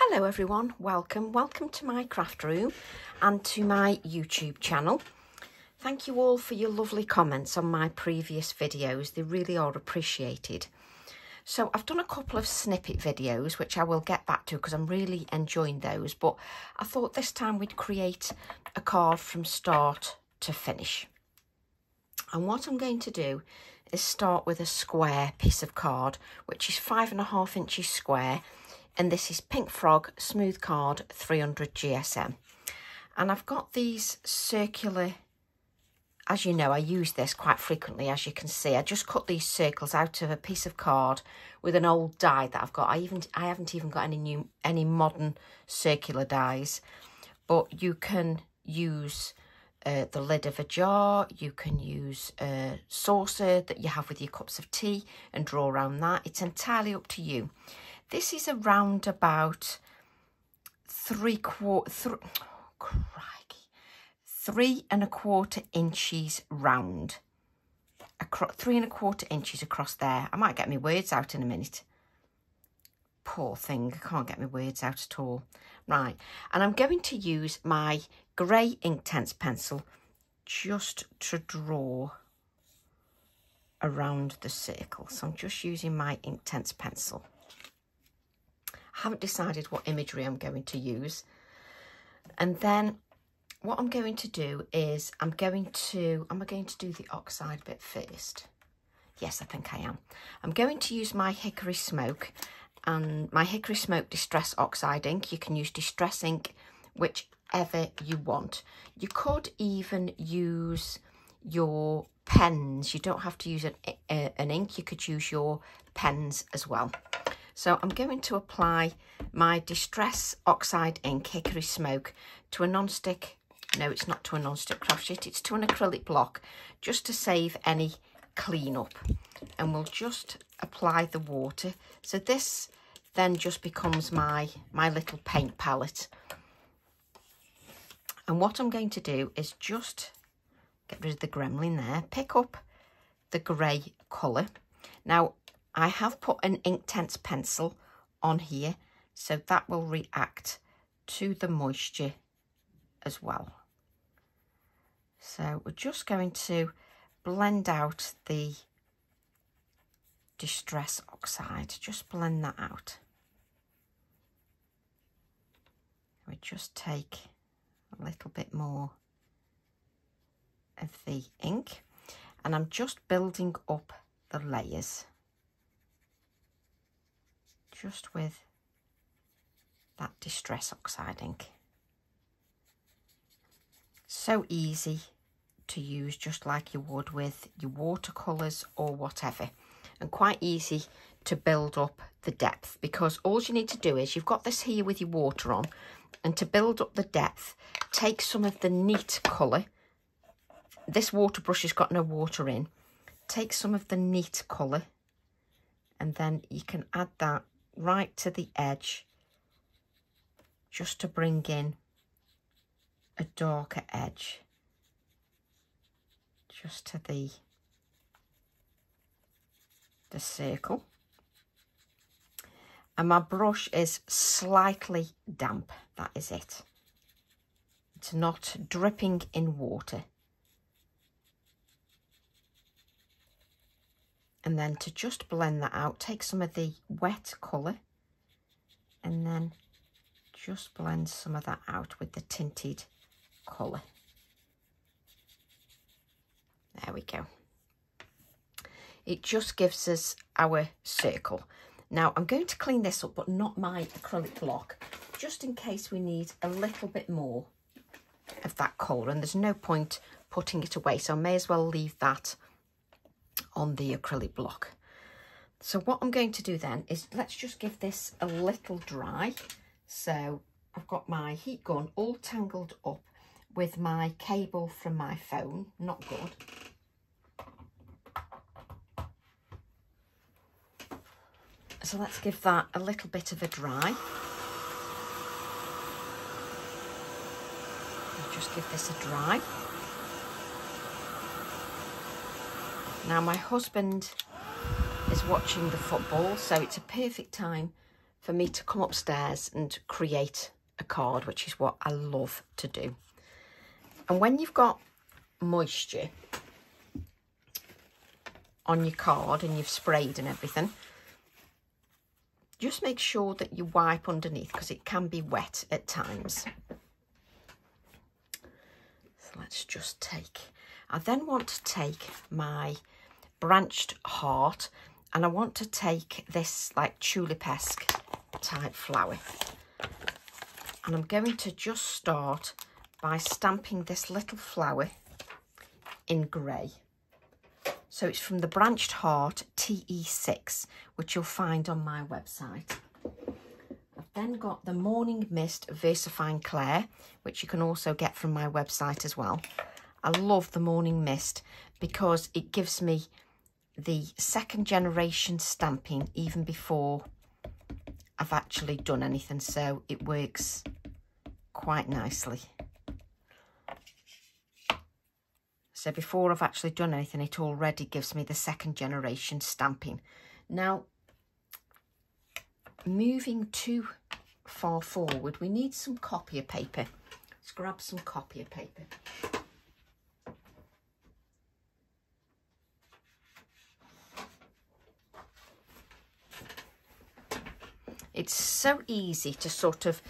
Hello everyone, welcome. Welcome to my craft room and to my YouTube channel. Thank you all for your lovely comments on my previous videos. They really are appreciated. So I've done a couple of snippet videos, which I will get back to because I'm really enjoying those. But I thought this time we'd create a card from start to finish. And what I'm going to do is start with a square piece of card, which is five and a half inches square and this is Pink Frog Smooth Card 300 GSM. And I've got these circular, as you know, I use this quite frequently, as you can see. I just cut these circles out of a piece of card with an old die that I've got. I even I haven't even got any new any modern circular dies, but you can use uh, the lid of a jar, you can use a saucer that you have with your cups of tea and draw around that. It's entirely up to you. This is around about three quarter, th oh, crikey, three and a quarter inches round. Across, three and a quarter inches across there. I might get my words out in a minute. Poor thing, I can't get my words out at all. Right, and I'm going to use my grey Inktense pencil just to draw around the circle. So I'm just using my Inktense pencil haven't decided what imagery I'm going to use. And then what I'm going to do is I'm going to, am I going to do the oxide bit first? Yes, I think I am. I'm going to use my Hickory Smoke and my Hickory Smoke Distress Oxide ink. You can use Distress ink, whichever you want. You could even use your pens. You don't have to use an, uh, an ink. You could use your pens as well. So I'm going to apply my Distress Oxide Ink Hickory Smoke to a non-stick, no it's not to a non-stick craft sheet, it's to an acrylic block just to save any cleanup. And we'll just apply the water. So this then just becomes my, my little paint palette. And what I'm going to do is just get rid of the gremlin there, pick up the grey colour. Now, I have put an Inktense pencil on here, so that will react to the moisture as well. So we're just going to blend out the Distress Oxide, just blend that out. We just take a little bit more of the ink and I'm just building up the layers just with that Distress Oxide ink. So easy to use just like you would with your watercolours or whatever and quite easy to build up the depth because all you need to do is you've got this here with your water on and to build up the depth take some of the neat colour this water brush has got no water in take some of the neat colour and then you can add that right to the edge just to bring in a darker edge just to the the circle. And my brush is slightly damp that is it. It's not dripping in water and then to just blend that out take some of the wet colour and then just blend some of that out with the tinted colour. There we go. It just gives us our circle. Now I'm going to clean this up but not my acrylic block just in case we need a little bit more of that colour and there's no point putting it away so I may as well leave that on the acrylic block. So what I'm going to do then is let's just give this a little dry. So I've got my heat gun all tangled up with my cable from my phone. Not good. So let's give that a little bit of a dry. I'll just give this a dry. Now my husband is watching the football, so it's a perfect time for me to come upstairs and create a card, which is what I love to do. And when you've got moisture on your card and you've sprayed and everything, just make sure that you wipe underneath because it can be wet at times. So let's just take, I then want to take my branched heart and I want to take this like tulipesque type flower and I'm going to just start by stamping this little flower in grey. So it's from the Branched Heart TE6, which you'll find on my website. I've then got the Morning Mist VersaFine Clair, which you can also get from my website as well. I love the Morning Mist because it gives me the second generation stamping even before I've actually done anything. So it works quite nicely. So before I've actually done anything, it already gives me the second generation stamping. Now, moving too far forward, we need some copier paper. Let's grab some copier paper. It's so easy to sort of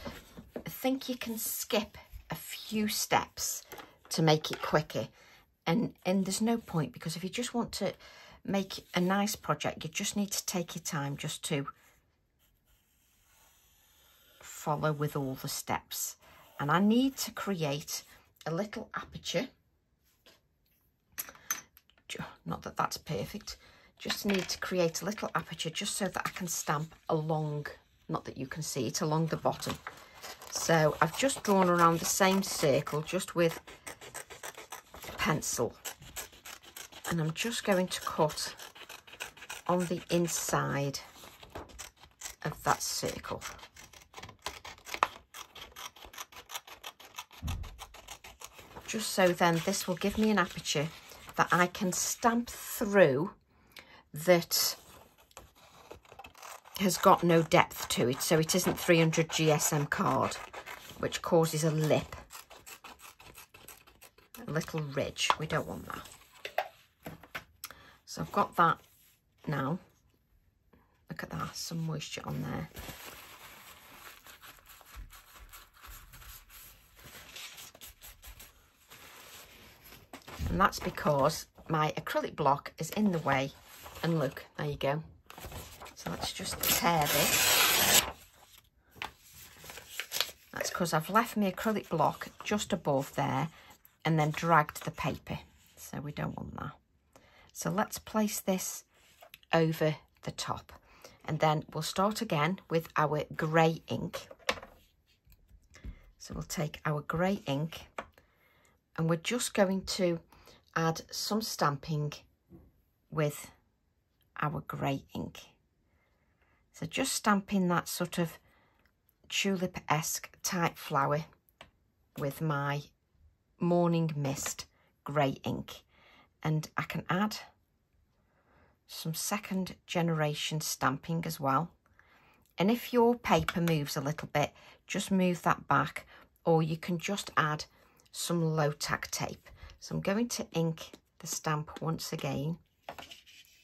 think you can skip a few steps to make it quicker. And and there's no point because if you just want to make a nice project you just need to take your time just to follow with all the steps. And I need to create a little aperture. Not that that's perfect. Just need to create a little aperture just so that I can stamp along not that you can see it along the bottom so I've just drawn around the same circle just with pencil and I'm just going to cut on the inside of that circle. Just so then this will give me an aperture that I can stamp through that has got no depth to it. So it isn't 300 GSM card, which causes a lip a little ridge. We don't want that. So I've got that now. Look at that, some moisture on there. And that's because my acrylic block is in the way. And look, there you go. Let's just tear this. That's because I've left my acrylic block just above there and then dragged the paper. So we don't want that. So let's place this over the top. And then we'll start again with our grey ink. So we'll take our grey ink and we're just going to add some stamping with our grey ink. So just stamping that sort of tulip-esque type flower with my Morning Mist grey ink and I can add some second generation stamping as well. And if your paper moves a little bit, just move that back or you can just add some low tack tape. So I'm going to ink the stamp once again,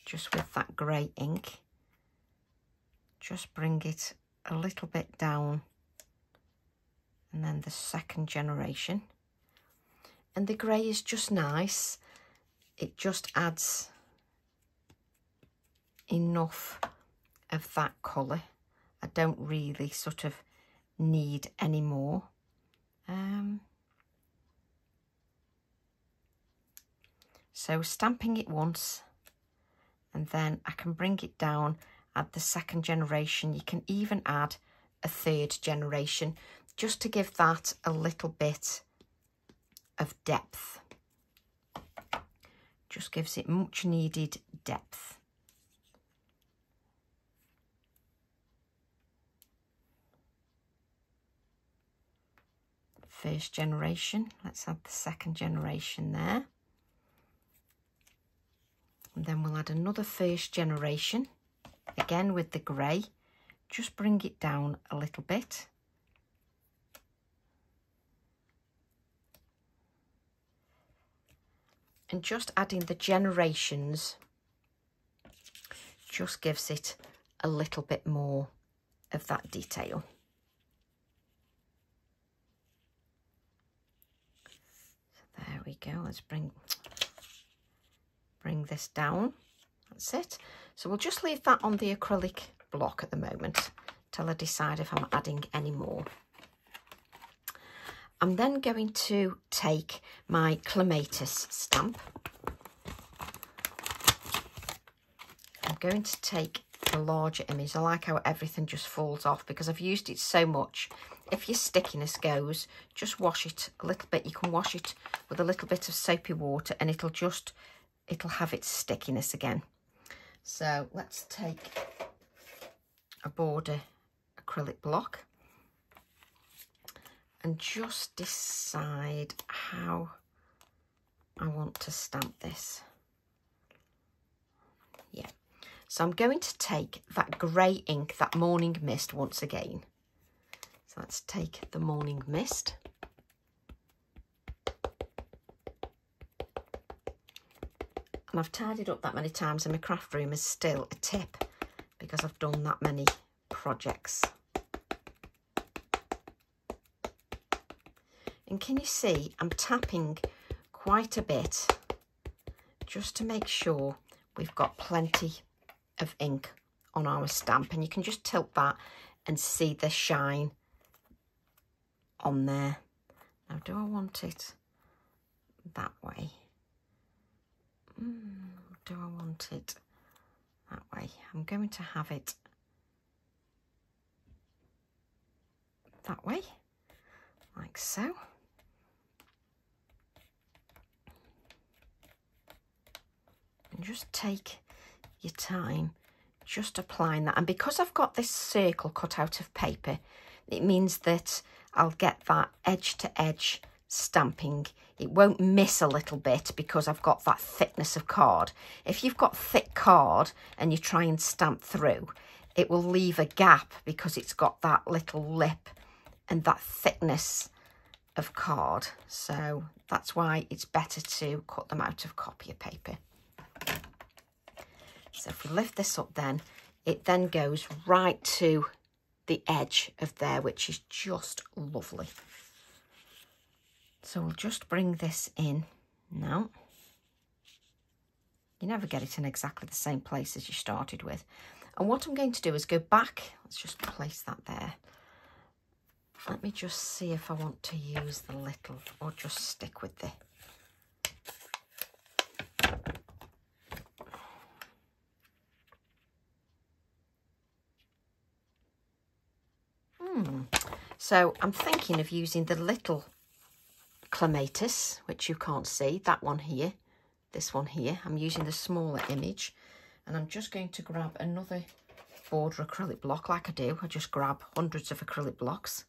just with that grey ink. Just bring it a little bit down. And then the second generation. And the grey is just nice. It just adds enough of that colour. I don't really sort of need any more. Um, so stamping it once. And then I can bring it down add the second generation you can even add a third generation just to give that a little bit of depth. Just gives it much needed depth. First generation, let's add the second generation there. And then we'll add another first generation, again with the grey, just bring it down a little bit. And just adding the generations just gives it a little bit more of that detail. So there we go. Let's bring bring this down. That's it. So we'll just leave that on the acrylic block at the moment till I decide if I'm adding any more. I'm then going to take my clematis stamp. I'm going to take the larger image. I like how everything just falls off because I've used it so much. If your stickiness goes, just wash it a little bit. You can wash it with a little bit of soapy water and it'll just, it'll have its stickiness again. So let's take a border acrylic block and just decide how I want to stamp this. Yeah, so I'm going to take that grey ink, that Morning Mist once again. So let's take the Morning Mist. And I've tidied up that many times and my craft room is still a tip because I've done that many projects. And can you see I'm tapping quite a bit just to make sure we've got plenty of ink on our stamp and you can just tilt that and see the shine on there. Now do I want it that way? Mm, do I want it that way? I'm going to have it that way, like so. And just take your time just applying that. And because I've got this circle cut out of paper, it means that I'll get that edge to edge stamping. It won't miss a little bit because I've got that thickness of card. If you've got thick card and you try and stamp through, it will leave a gap because it's got that little lip and that thickness of card. So that's why it's better to cut them out of copier paper. So if we lift this up then, it then goes right to the edge of there, which is just lovely. So we'll just bring this in now. You never get it in exactly the same place as you started with. And what I'm going to do is go back. Let's just place that there. Let me just see if I want to use the little or just stick with the Hmm. So I'm thinking of using the little clematis, which you can't see, that one here, this one here. I'm using the smaller image and I'm just going to grab another border acrylic block like I do. I just grab hundreds of acrylic blocks.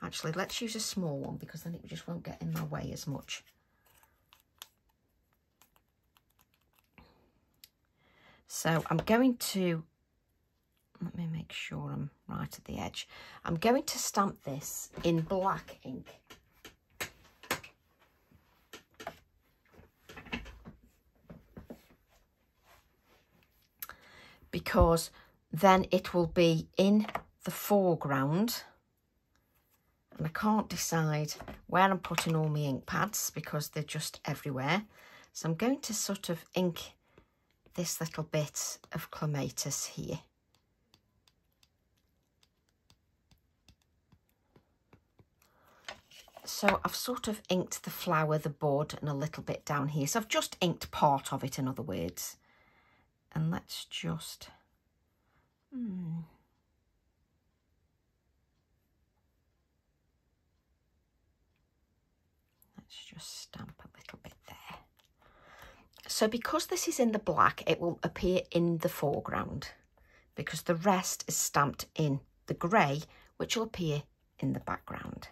Actually, let's use a small one because then it just won't get in my way as much. So I'm going to let me make sure I'm right at the edge. I'm going to stamp this in black ink. Because then it will be in the foreground and I can't decide where I'm putting all my ink pads because they're just everywhere. So I'm going to sort of ink this little bit of clematis here. So I've sort of inked the flower, the board, and a little bit down here. So I've just inked part of it, in other words. And let's just... Hmm. Let's just stamp a little bit there. So because this is in the black, it will appear in the foreground because the rest is stamped in the grey, which will appear in the background.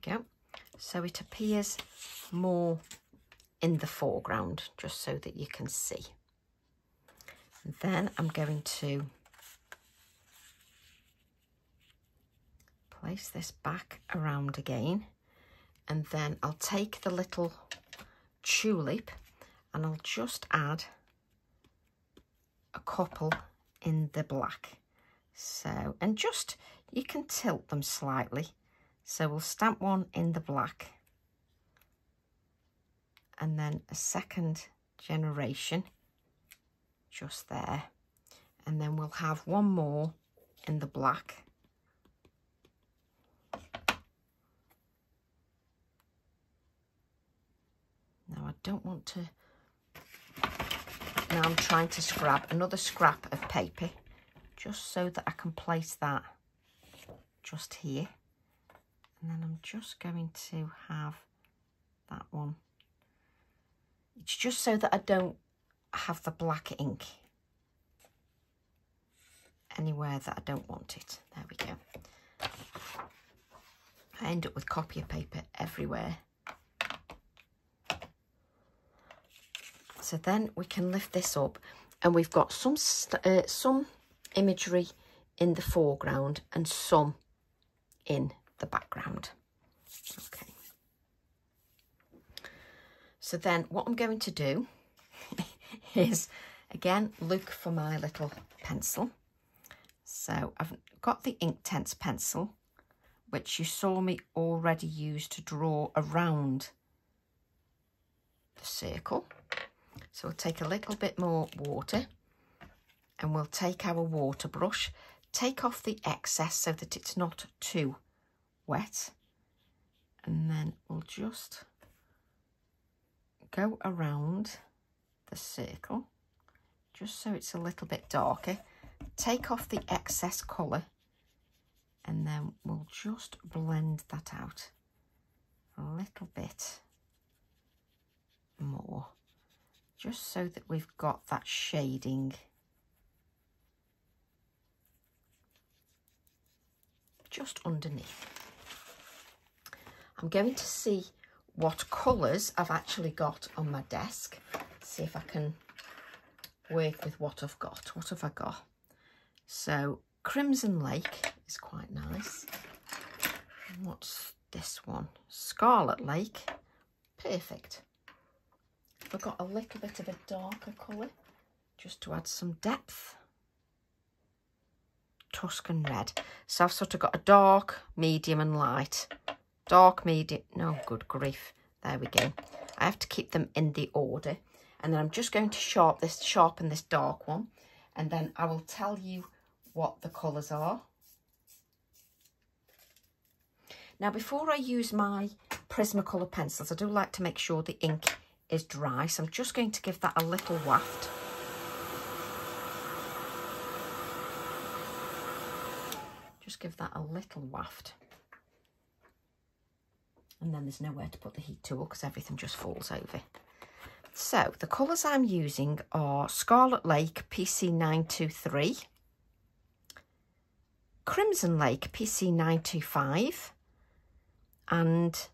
Go. So it appears more in the foreground, just so that you can see. And then I'm going to place this back around again and then I'll take the little tulip and I'll just add a couple in the black so and just you can tilt them slightly so we'll stamp one in the black. And then a second generation just there. And then we'll have one more in the black. Now I don't want to now I'm trying to scrap another scrap of paper just so that I can place that just here and then I'm just going to have that one it's just so that I don't have the black ink anywhere that I don't want it. There we go. I end up with copy paper everywhere. So then we can lift this up and we've got some uh, some imagery in the foreground and some in the background. Okay. So then what I'm going to do is, again, look for my little pencil. So I've got the Inktense pencil, which you saw me already use to draw around the circle. So we'll take a little bit more water and we'll take our water brush, take off the excess so that it's not too wet. And then we'll just go around the circle just so it's a little bit darker. Take off the excess colour and then we'll just blend that out a little bit more just so that we've got that shading. Just underneath I'm going to see what colours I've actually got on my desk. See if I can work with what I've got. What have I got? So Crimson Lake is quite nice. what's this one? Scarlet Lake. Perfect. I've got a little bit of a darker colour just to add some depth. Tuscan Red. So I've sort of got a dark, medium and light dark, medium. No, good grief. There we go. I have to keep them in the order. And then I'm just going to sharp this, sharpen this dark one. And then I will tell you what the colours are. Now, before I use my Prismacolor pencils, I do like to make sure the ink is dry. So I'm just going to give that a little waft. Just give that a little waft and then there's nowhere to put the heat tool because everything just falls over. So the colours I'm using are Scarlet Lake PC923, Crimson Lake PC925 and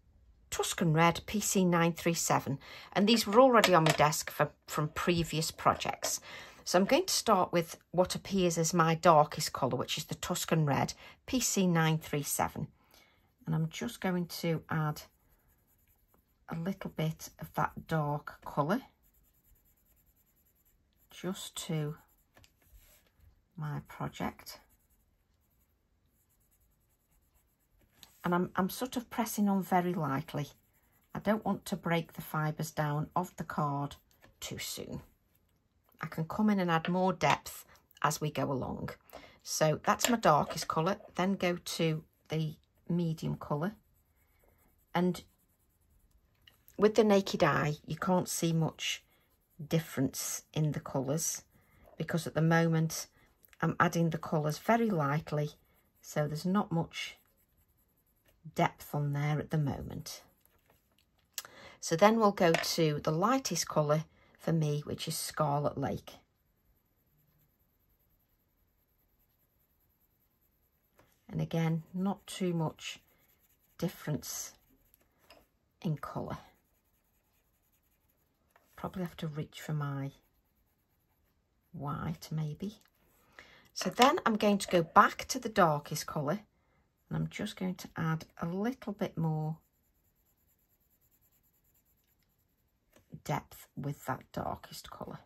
Tuscan Red PC937 and these were already on my desk for, from previous projects. So I'm going to start with what appears as my darkest colour which is the Tuscan Red PC937 and I'm just going to add a little bit of that dark colour just to my project. And I'm, I'm sort of pressing on very lightly. I don't want to break the fibres down of the card too soon. I can come in and add more depth as we go along. So that's my darkest colour. Then go to the medium colour. And with the naked eye, you can't see much difference in the colours because at the moment I'm adding the colours very lightly so there's not much depth on there at the moment. So then we'll go to the lightest colour for me which is Scarlet Lake. And again, not too much difference in colour. Probably have to reach for my white maybe. So then I'm going to go back to the darkest colour and I'm just going to add a little bit more depth with that darkest colour.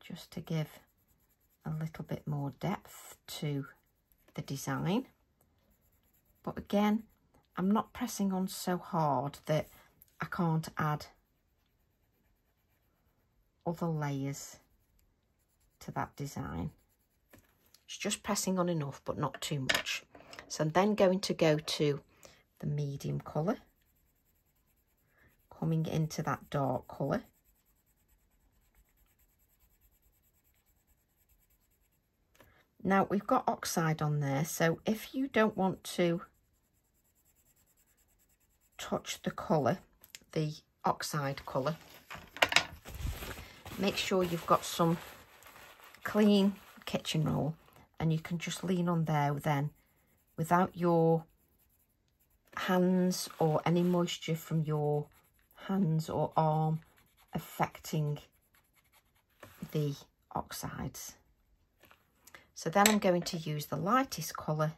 Just to give a little bit more depth to the design. But again, I'm not pressing on so hard that I can't add other layers to that design. It's just pressing on enough, but not too much. So I'm then going to go to the medium colour, coming into that dark colour. Now we've got oxide on there, so if you don't want to touch the colour, the oxide colour, make sure you've got some clean kitchen roll and you can just lean on there then without your hands or any moisture from your hands or arm affecting the oxides. So then I'm going to use the lightest colour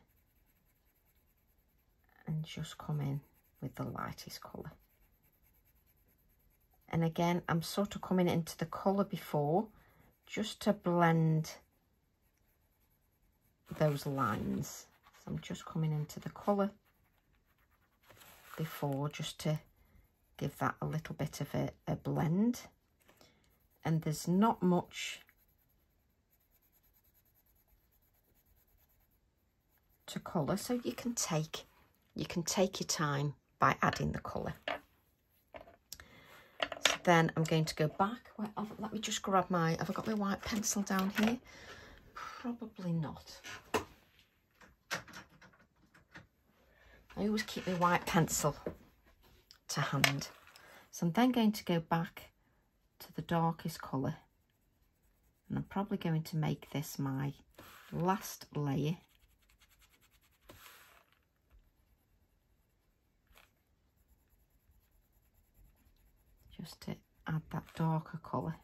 and just come in with the lightest colour. And again, I'm sort of coming into the colour before just to blend those lines. So I'm just coming into the colour before just to give that a little bit of a, a blend. And there's not much to colour so you can take you can take your time by adding the colour. So then I'm going to go back well, let me just grab my have I got my white pencil down here? Probably not. I always keep my white pencil to hand. So I'm then going to go back to the darkest colour. And I'm probably going to make this my last layer just to add that darker colour.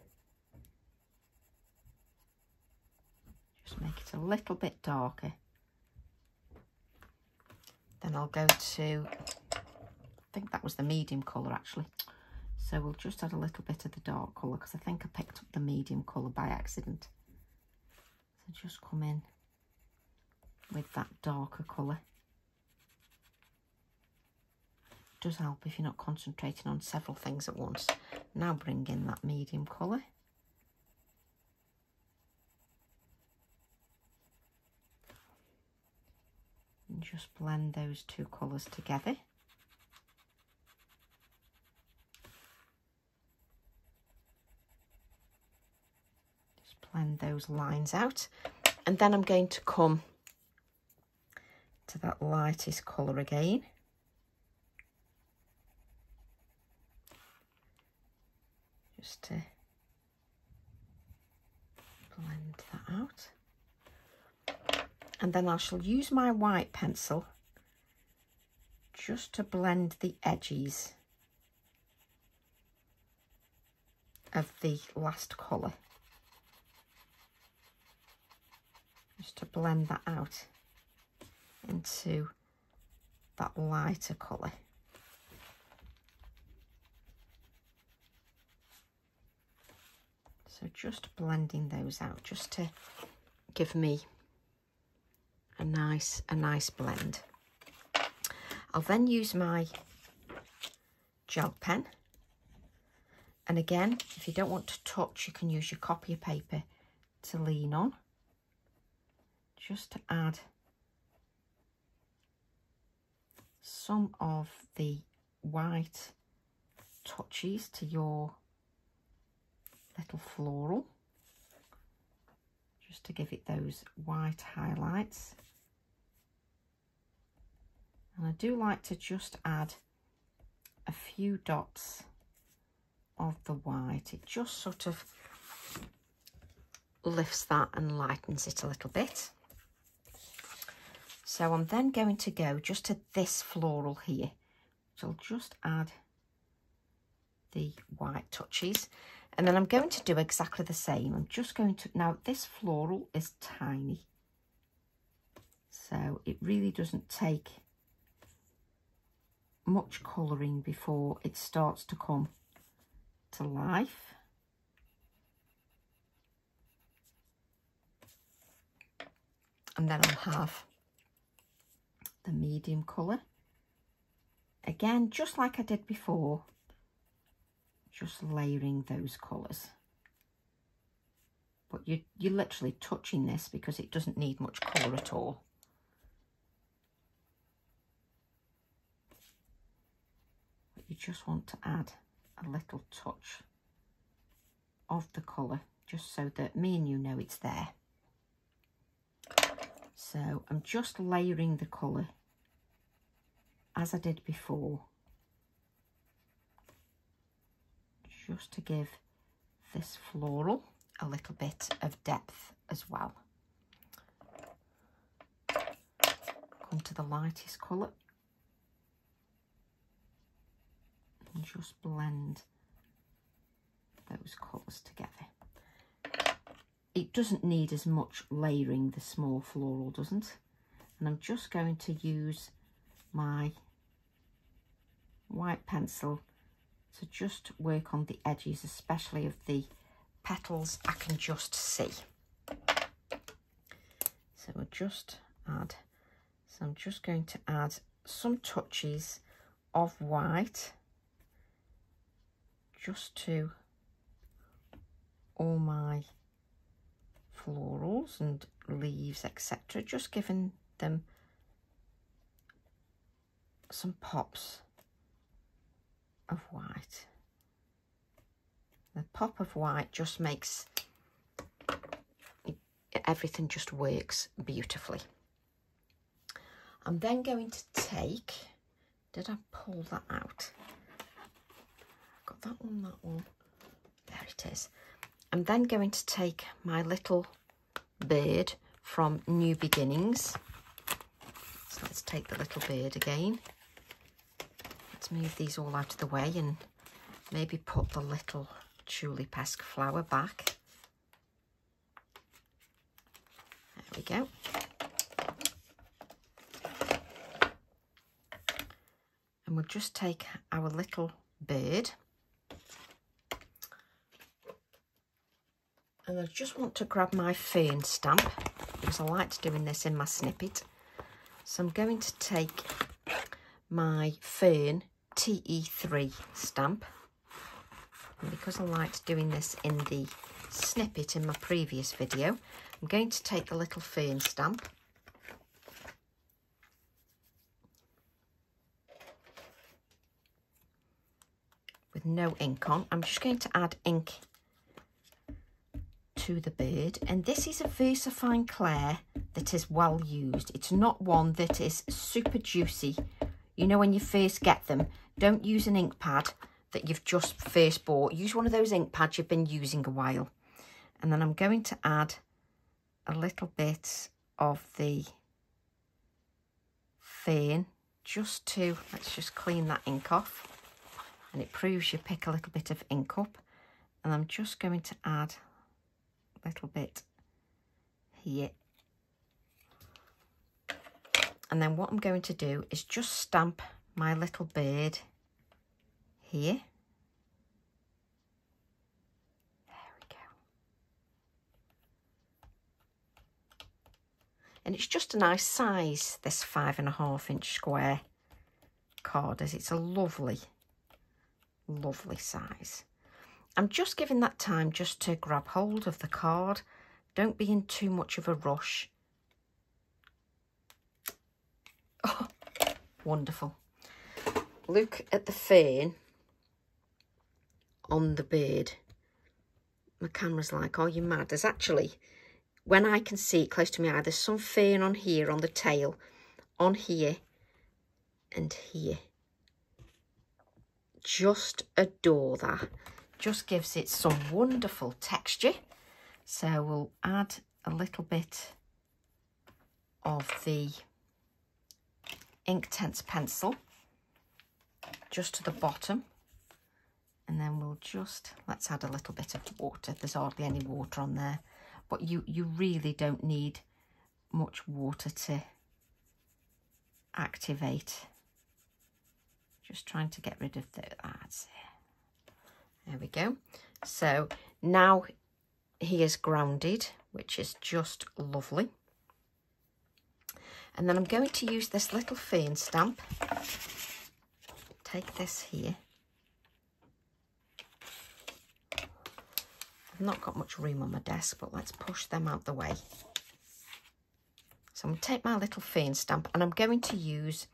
Just make it a little bit darker. Then I'll go to, I think that was the medium colour actually. So we'll just add a little bit of the dark colour because I think I picked up the medium colour by accident. So just come in with that darker colour. Does help if you're not concentrating on several things at once. Now bring in that medium colour. And just blend those two colours together. Just blend those lines out. And then I'm going to come to that lightest colour again. Just to blend that out. And then I shall use my white pencil just to blend the edges of the last colour. Just to blend that out into that lighter colour. So just blending those out just to give me a nice, a nice blend. I'll then use my gel pen. And again, if you don't want to touch, you can use your copy paper to lean on. Just to add some of the white touches to your little floral just to give it those white highlights and I do like to just add a few dots of the white it just sort of lifts that and lightens it a little bit So I'm then going to go just to this floral here. So I'll just add the white touches. And then I'm going to do exactly the same. I'm just going to, now this floral is tiny. So it really doesn't take much colouring before it starts to come to life. And then I'll have the medium colour. Again, just like I did before, just layering those colours. But you, you're literally touching this because it doesn't need much colour at all. But you just want to add a little touch of the colour just so that me and you know it's there. So I'm just layering the colour as I did before. Just to give this floral a little bit of depth as well. Come to the lightest colour. And just blend those colours together it doesn't need as much layering, the small floral doesn't. And I'm just going to use my white pencil to just work on the edges, especially of the petals I can just see. So we'll just add, so I'm just going to add some touches of white just to all my florals and leaves, etc. Just giving them some pops of white. The pop of white just makes everything just works beautifully. I'm then going to take, did I pull that out? Got that one, that one. There it is. I'm then going to take my little bird from New Beginnings. So let's take the little bird again. Let's move these all out of the way and maybe put the little tulipesque flower back. There we go. And we'll just take our little bird and I just want to grab my fern stamp because I liked doing this in my snippet. So I'm going to take my fern TE3 stamp and because I liked doing this in the snippet in my previous video I'm going to take the little fern stamp with no ink on. I'm just going to add ink to the bird and this is a VersaFine Clair that is well used. It's not one that is super juicy. You know when you first get them, don't use an ink pad that you've just first bought. Use one of those ink pads you've been using a while. And then I'm going to add a little bit of the fern just to, let's just clean that ink off. And it proves you pick a little bit of ink up. And I'm just going to add a little bit here. And then what I'm going to do is just stamp my little bird here. There we go. And it's just a nice size, this five and a half inch square card, it's a lovely, lovely size. I'm just giving that time just to grab hold of the card. Don't be in too much of a rush. Oh, wonderful. Look at the fern on the bird. My camera's like, oh, are you mad? There's actually, when I can see it close to my eye, there's some fern on here, on the tail, on here, and here. Just adore that just gives it some wonderful texture. So we'll add a little bit of the Inktense pencil just to the bottom. And then we'll just let's add a little bit of water. There's hardly any water on there. But you you really don't need much water to activate. Just trying to get rid of the that's it. There we go. So now he is grounded which is just lovely. And then I'm going to use this little fern stamp take this here I've not got much room on my desk, but let's push them out the way. So I'm going to take my little fern stamp and I'm going to use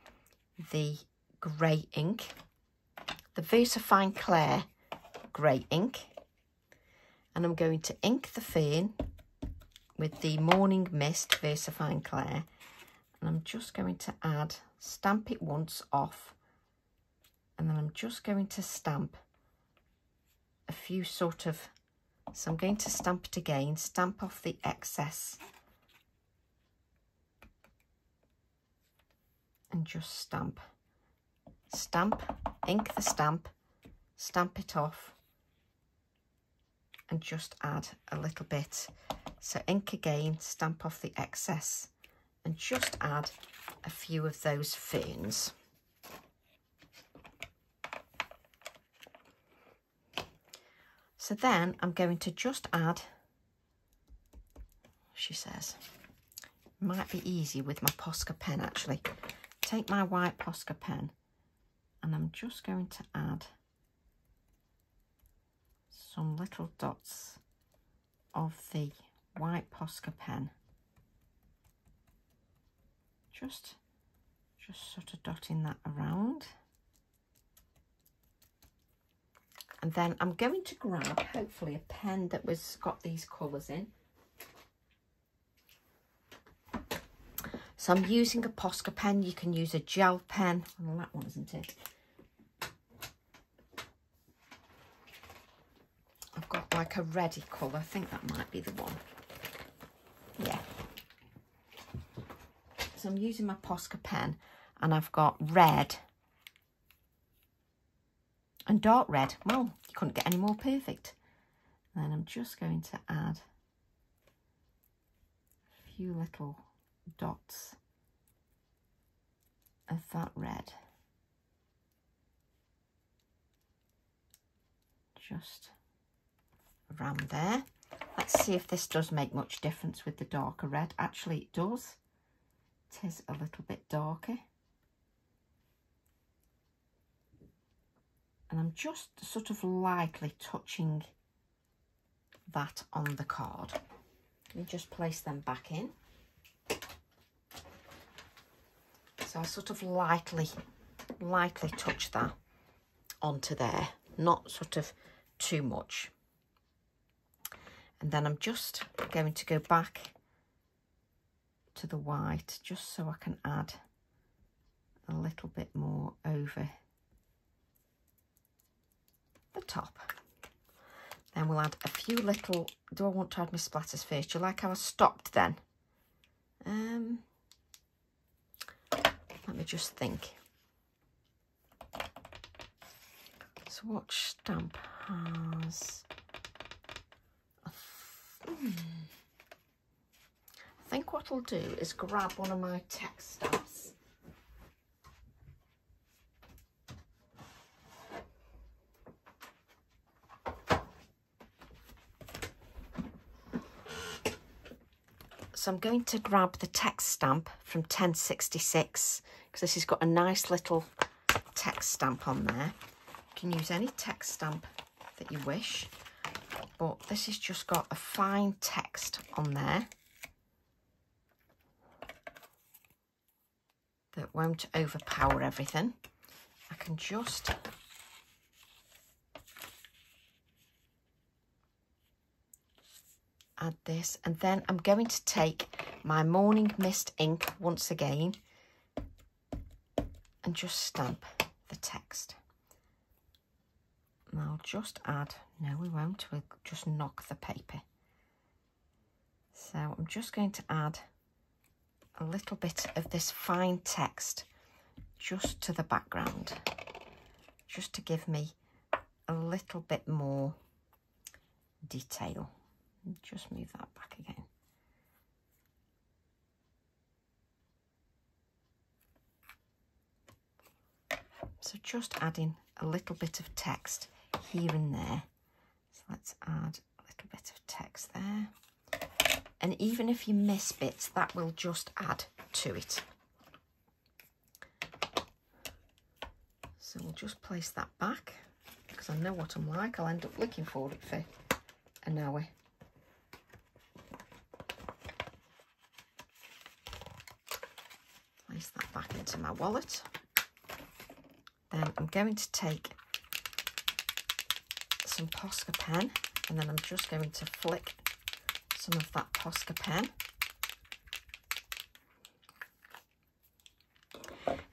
the grey ink, the VersaFine Clair grey ink. And I'm going to ink the fern with the Morning Mist VersaFine Clair. And I'm just going to add, stamp it once off. And then I'm just going to stamp a few sort of so I'm going to stamp it again, stamp off the excess and just stamp. Stamp, ink the stamp, stamp it off and just add a little bit. So ink again, stamp off the excess and just add a few of those ferns. So then I'm going to just add, she says, might be easy with my Posca pen actually. Take my white Posca pen and I'm just going to add some little dots of the white Posca pen. Just, just sort of dotting that around. And then I'm going to grab, hopefully, a pen that was got these colours in. So I'm using a Posca pen. You can use a gel pen. Well, that one isn't it. I've got like a ready colour. I think that might be the one. Yeah. So I'm using my Posca pen and I've got red and dark red. Well, you couldn't get any more perfect. then I'm just going to add a few little dots of that red. Just around there. Let's see if this does make much difference with the darker red. Actually, it does. It is a little bit darker. And I'm just sort of lightly touching that on the card. Let me just place them back in. So I sort of lightly, lightly touch that onto there, not sort of too much. And then I'm just going to go back to the white just so I can add a little bit more over the top. Then we'll add a few little, do I want to add my splatters first? Do you like how I stopped then? Um, let me just think. Swatch stamp has. I think what I'll do is grab one of my text stamps So I'm going to grab the text stamp from 1066 because this has got a nice little text stamp on there. You can use any text stamp that you wish, but this has just got a fine text on there that won't overpower everything. I can just add this and then I'm going to take my Morning Mist ink once again and just stamp the text. And I'll just add, no we won't, we'll just knock the paper. So I'm just going to add a little bit of this fine text just to the background, just to give me a little bit more detail. Just move that back again. So just adding a little bit of text here and there. So let's add a little bit of text there. And even if you miss bits, that will just add to it. So we'll just place that back because I know what I'm like. I'll end up looking for it for an hour. Place that back into my wallet. Then I'm going to take some Posca pen and then I'm just going to flick some of that Posca pen.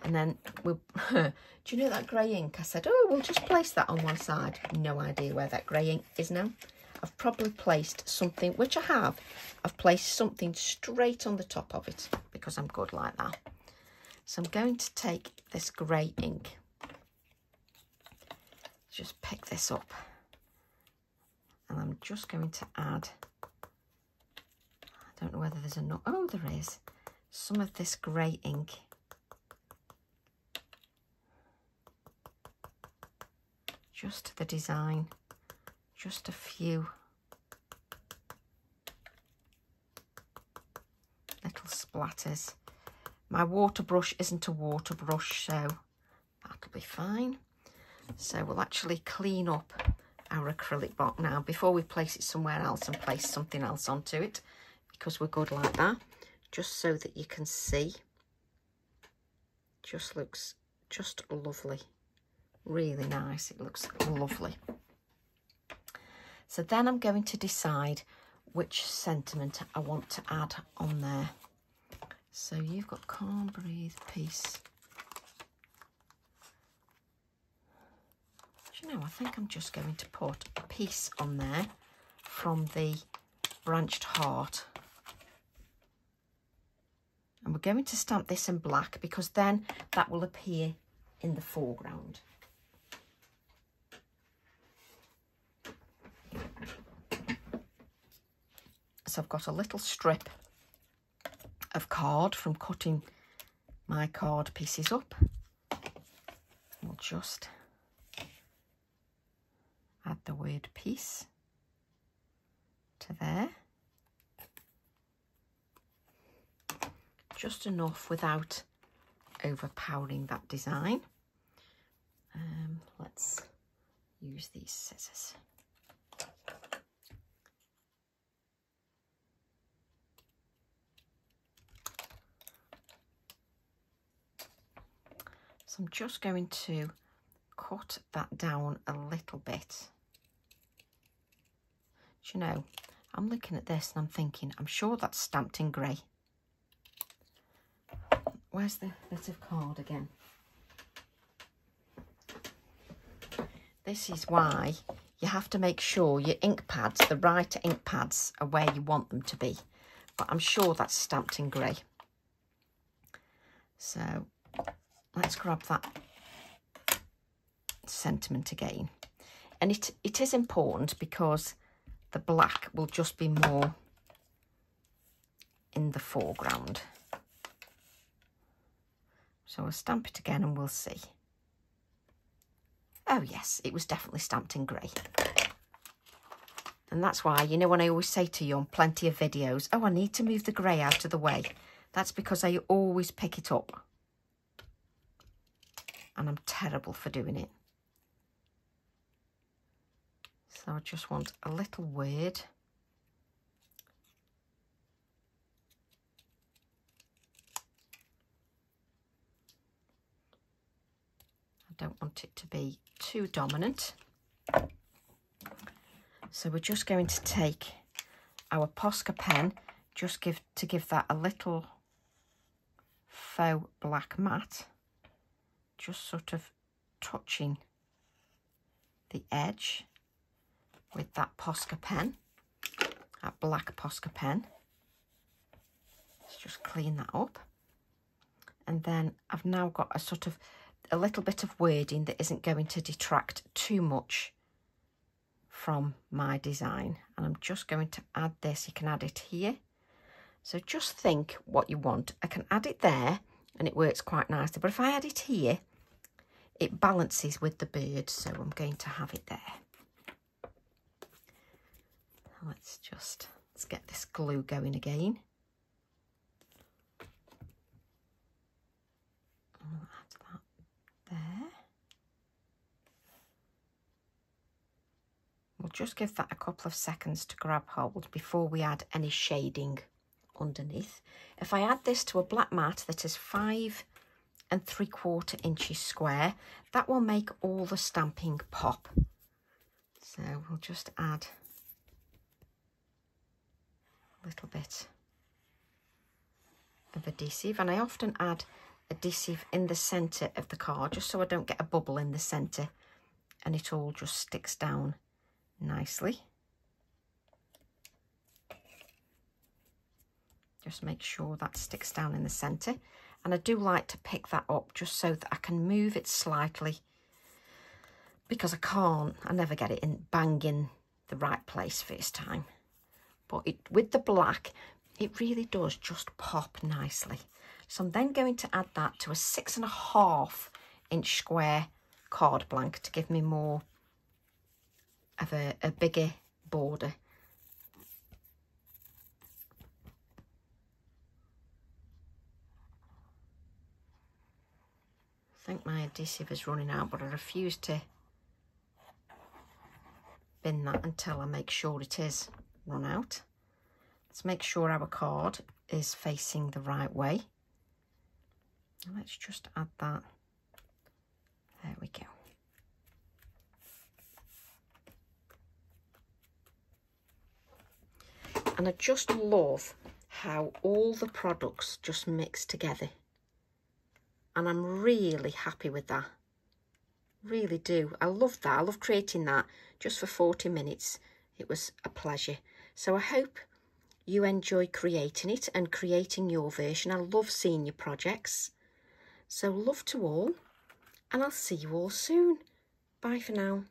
And then we'll, do you know that grey ink? I said, oh, we'll just place that on one side. No idea where that grey ink is now. I've probably placed something, which I have, I've placed something straight on the top of it because I'm good like that. So I'm going to take this grey ink. Just pick this up. And I'm just going to add I don't know whether there's enough oh there is some of this grey ink. Just the design just a few little splatters my water brush isn't a water brush so that'll be fine so we'll actually clean up our acrylic block now before we place it somewhere else and place something else onto it because we're good like that. Just so that you can see. Just looks just lovely. Really nice. It looks lovely. So then I'm going to decide which sentiment I want to add on there. So you've got calm, breathe, peace, you know, I think I'm just going to put a piece on there from the branched heart. And we're going to stamp this in black because then that will appear in the foreground. So I've got a little strip of card from cutting my card pieces up. We'll just add the word peace to there. Just enough without overpowering that design. Um, let's use these scissors. So I'm just going to cut that down a little bit you know, I'm looking at this and I'm thinking, I'm sure that's stamped in grey. Where's the bit of card again? This is why you have to make sure your ink pads, the right ink pads, are where you want them to be. But I'm sure that's stamped in grey. So let's grab that sentiment again. And it, it is important because the black will just be more in the foreground. So I'll stamp it again and we'll see. Oh yes, it was definitely stamped in grey. And that's why, you know, when I always say to you on plenty of videos, oh, I need to move the grey out of the way. That's because I always pick it up. And I'm terrible for doing it. So I just want a little word. I don't want it to be too dominant. So we're just going to take our Posca pen, just give to give that a little faux black mat, just sort of touching the edge with that Posca pen, that black Posca pen. Let's just clean that up. And then I've now got a sort of a little bit of wording that isn't going to detract too much from my design. And I'm just going to add this. You can add it here. So just think what you want. I can add it there and it works quite nicely. But if I add it here it balances with the bird so I'm going to have it there. Let's just let's get this glue going again. There. We'll just give that a couple of seconds to grab hold before we add any shading underneath. If I add this to a black mat that is five and three quarter inches square, that will make all the stamping pop. So we'll just add a little bit of adhesive and I often add adhesive in the centre of the card just so I don't get a bubble in the centre and it all just sticks down nicely. Just make sure that sticks down in the centre and I do like to pick that up just so that I can move it slightly because I can't, I never get it in banging the right place first time. But it, with the black, it really does just pop nicely. So I'm then going to add that to a six and a half inch square card blank to give me more of a, a bigger border. Think my adhesive is running out, but I refuse to bin that until I make sure it is run out. Let's make sure our card is facing the right way. Let's just add that. There we go. And I just love how all the products just mix together. And I'm really happy with that. Really do. I love that. I love creating that just for 40 minutes. It was a pleasure. So I hope you enjoy creating it and creating your version. I love seeing your projects. So love to all, and I'll see you all soon. Bye for now.